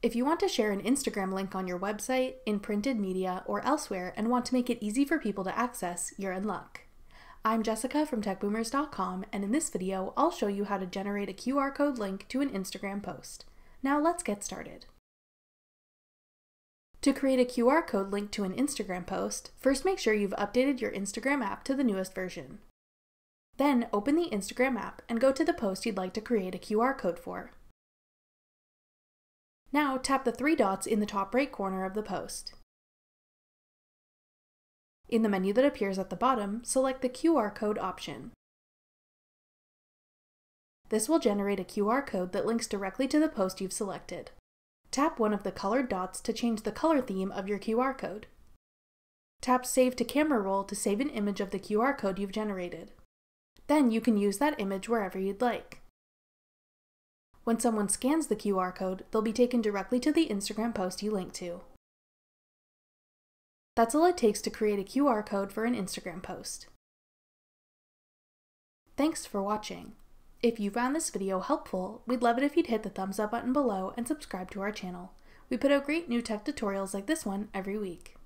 If you want to share an Instagram link on your website, in printed media, or elsewhere and want to make it easy for people to access, you're in luck. I'm Jessica from techboomers.com and in this video I'll show you how to generate a QR code link to an Instagram post. Now let's get started. To create a QR code link to an Instagram post, first make sure you've updated your Instagram app to the newest version. Then open the Instagram app and go to the post you'd like to create a QR code for. Now tap the three dots in the top right corner of the post. In the menu that appears at the bottom, select the QR code option. This will generate a QR code that links directly to the post you've selected. Tap one of the colored dots to change the color theme of your QR code. Tap Save to Camera Roll to save an image of the QR code you've generated. Then you can use that image wherever you'd like. When someone scans the QR code, they'll be taken directly to the Instagram post you link to. That's all it takes to create a QR code for an Instagram post. Thanks for watching. If you found this video helpful, we'd love it if you'd hit the thumbs up button below and subscribe to our channel. We put out great new tech tutorials like this one every week.